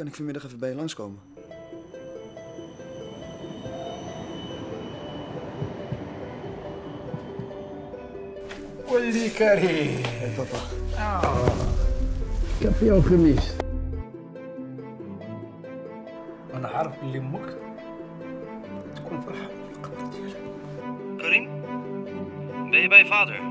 Kan ik vanmiddag even bij je langskomen? Olly Karim. Hey papa. Ik heb jou gemist. أنا عارف اللي أمك تكون فرحانة Rin, Karim? Ben je bij je vader?